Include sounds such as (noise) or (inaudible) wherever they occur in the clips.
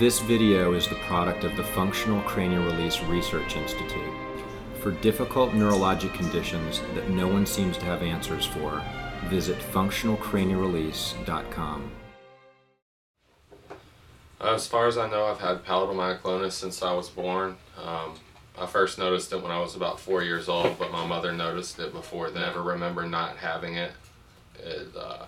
This video is the product of the Functional Cranial Release Research Institute. For difficult neurologic conditions that no one seems to have answers for, visit functionalcranialrelease.com. As far as I know, I've had palatal myoclonus since I was born. Um, I first noticed it when I was about four years old, but my mother noticed it before then. I never remember not having it. It uh,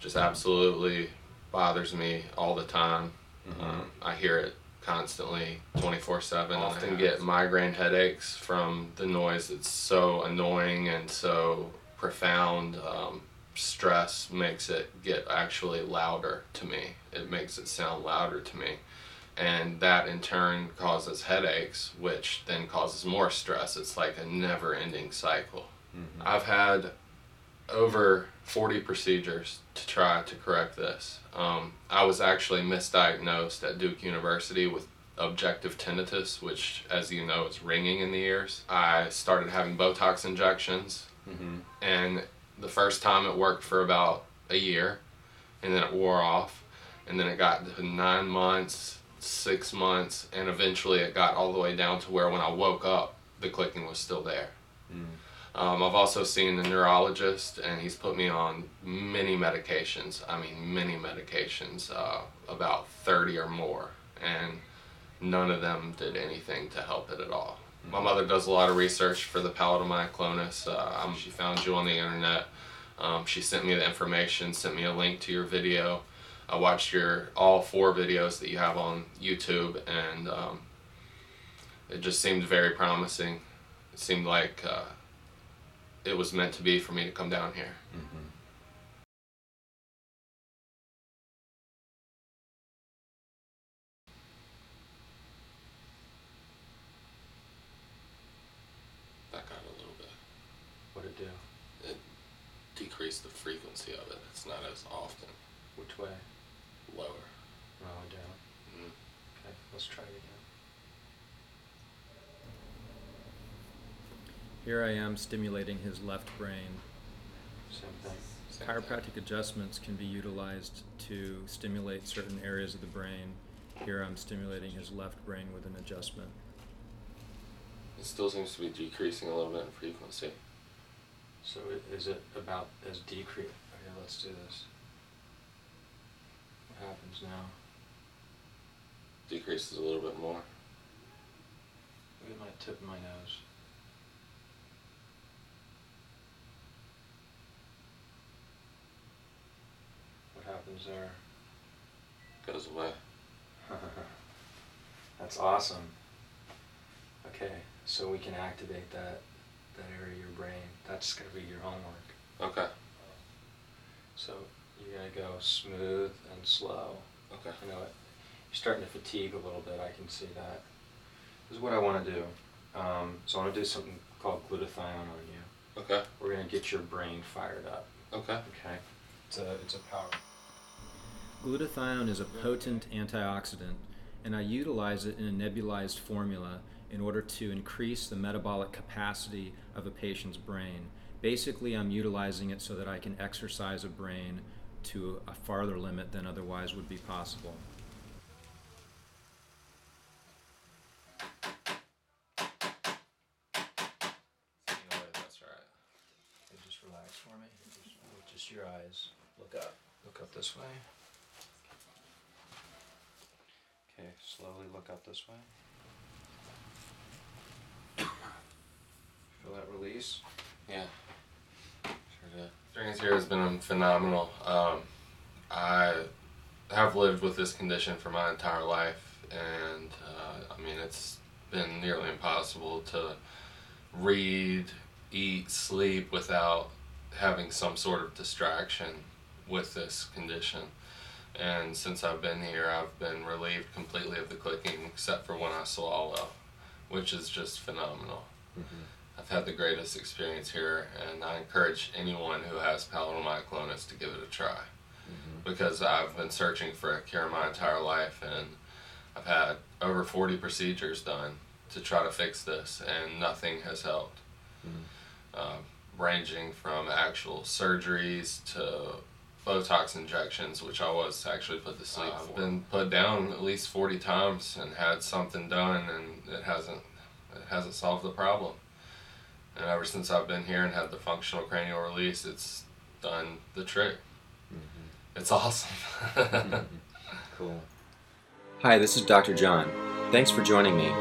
just absolutely bothers me all the time. Um, I hear it constantly, 24 7. I often get migraine headaches from the noise. It's so annoying and so profound. Um, stress makes it get actually louder to me, it makes it sound louder to me. And that in turn causes headaches, which then causes more stress. It's like a never ending cycle. I've had over 40 procedures to try to correct this. Um, I was actually misdiagnosed at Duke University with objective tinnitus, which, as you know, is ringing in the ears. I started having Botox injections, and the first time it worked for about a year, and then it wore off, and then it got to nine months, six months, and eventually it got all the way down to where when I woke up, the clicking was still there. Um, I've also seen a neurologist, and he's put me on many medications. I mean, many medications, uh, about 30 or more, and none of them did anything to help it at all. My mother does a lot of research for the palatal myoclonus. Uh, um, she found you on the internet. Um, she sent me the information, sent me a link to your video. I watched your all four videos that you have on YouTube, and um, it just seemed very promising. It seemed like uh, it was meant to be for me to come down here. That got a little bit. What it do? It decreased the frequency of it. It's not as often. Which way? Lower. Oh, down. Mhm. Okay, let's try it again. Here I am stimulating his left brain. Same thing. Same Chiropractic adjustments can be utilized to stimulate certain areas of the brain. Here I'm stimulating his left brain with an adjustment. It still seems to be decreasing a little bit in frequency. So i- is it about as decrease? Okay, let's do this. What happens now? Decreases a little bit more. Look at my tip of my nose. Happens there? Goes away. (laughs) That's awesome. Okay, so we can activate that that area of your brain. That's gonna be your homework. Okay. So you're gonna go smooth and slow. Okay. You know, it. you're starting to fatigue a little bit. I can see that. This is what I want to do. Um, so I want to do something called glutathione on you. Okay. We're gonna get your brain fired up. Okay. Okay. It's a it's a power. Glutathione is a potent antioxidant, and I utilize it in a nebulized formula in order to increase the metabolic capacity of a patient's brain. Basically, I'm utilizing it so that I can exercise a brain to a farther limit than otherwise would be possible. Just relax for me. Just your eyes. Look up. Look up this way. Okay, slowly look up this way. Feel that release? Yeah. Sure did. Experience here has been phenomenal. Um, I have lived with this condition for my entire life, and uh, I mean, it's been nearly impossible to read, eat, sleep without having some sort of distraction with this condition. And since I've been here, I've been relieved completely of the clicking, except for when I swallow, which is just phenomenal. Mm-hmm. I've had the greatest experience here, and I encourage anyone who has palatal myoclonus to give it a try. Mm-hmm. Because I've been searching for a cure my entire life, and I've had over 40 procedures done to try to fix this, and nothing has helped. Um, ranging from actual surgeries to Botox injections, which I was actually put to sleep. I've been put down at least 40 times and had something done, and it hasn't it hasn't solved the problem. And ever since I've been here and had the functional cranial release, it's done the trick. Mm-hmm. It's awesome. (laughs) cool. Hi, this is Dr. John. Thanks for joining me.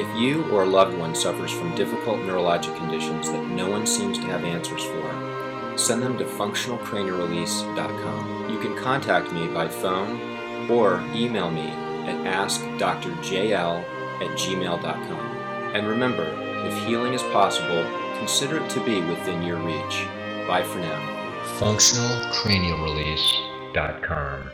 If you or a loved one suffers from difficult neurologic conditions that no one seems to have answers for, send them to functionalcranialrelease.com. You can contact me by phone or email me at askdrjl at gmail.com. And remember, if healing is possible, consider it to be within your reach. Bye for now. functionalcranialrelease.com